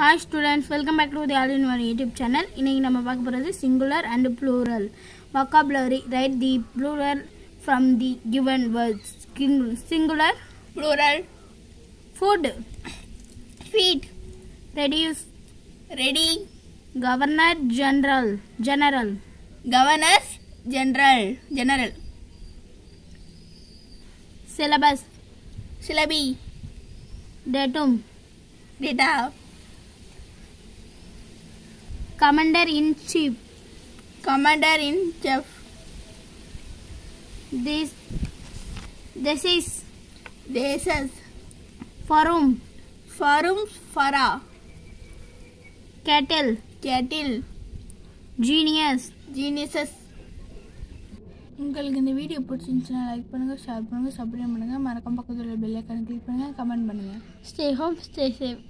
Hi students welcome back to the all in one YouTube channel இன்றைக்கி நம்ம பார்க்க போகிறது singular and plural vocabulary write the plural from the given words. Singular plural foot feet radius radii governor general general governor general general syllabus syllabi datum data commander in chief commander in chief this this is deses forum forums fara cattle cattle geniuses geniuses உங்களுக்கு இந்த video பிடிச்சிருந்துச்சுன்னா like பண்ணுங்கள் share பண்ணுங்கள் subscribe பண்ணுங்கள் மறக்காம பக்கத்தில் bell ஐக்கானை click பண்ணுங்கள் கமெண்ட் பண்ணுங்கள் ஸ்டே ஹோம் ஸ்டே சேஃப்